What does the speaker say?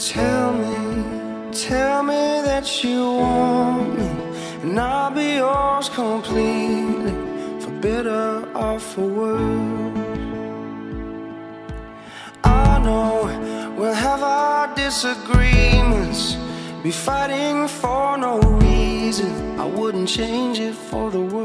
Tell me, tell me that you want me, and I'll be yours completely, for better or for worse. I know we'll have our disagreements, be fighting for no reason. I wouldn't change it for the world.